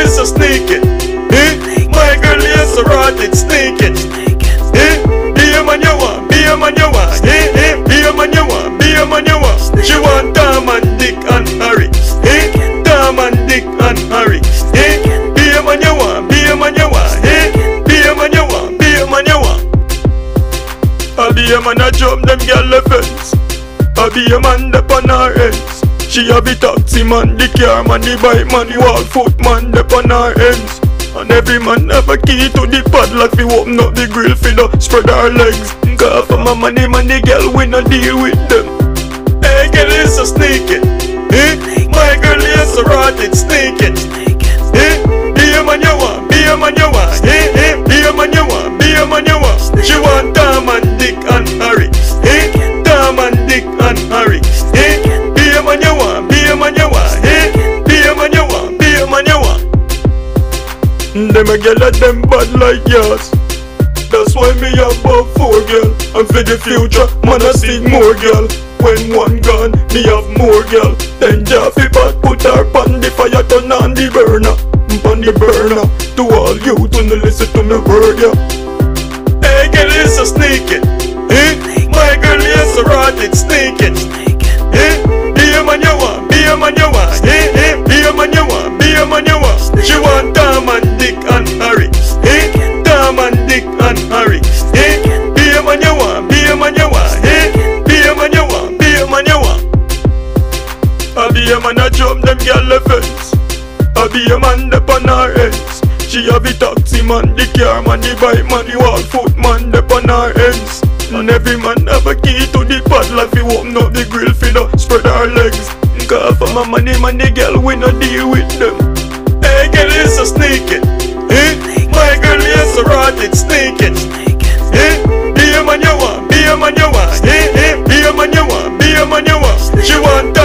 is so sneaky. Eh? My girl is so rotted, sneaky. Eh? Be a man you want, be a man you want. Eh? Eh? Be a man you want, be a man you want. She want and Dick and Harry. Eh? And Dick and Harry. Eh? Be a man you want, be a man you want. Eh? Be a man you want, be a man you want. I be a man a jump them gyal fence. I be a man She have the taxi man, the car man, the bike man, the walk foot man, that on her ends. And every man have a key to the padlock fi open up the grill fi the spread our legs. Cause for my money man, the girl we no deal with them. Hey girl is so sneaky. Eh? My girl is so rotted, girl at them bad like yours. That's why me have about four girl. And for the future, man I see more girl. When one gone, me have more girl. Then Jaffy pot put her pon the fire, turn on the burner, pon the burner. To all you to listen to me word, yeah. Hey girl is so sneaky, eh? My girl is so rotted, sneaky, be a man a jump them girl a fence. I be a man dep on her ends. She have the taxi man, the car man, the bike man, the wall foot man dep on her ends. And every man have a key to the padlock. Like he open up the grill for the spread her legs. Cause for my money man, the girl we no deal with them. Hey girl, you so sneaky. Eh? My girl, you so rotted, sneaky. Eh? Be a man you want, be a man you want. Eh? Eh? Be a man you want, be a man you want. She want.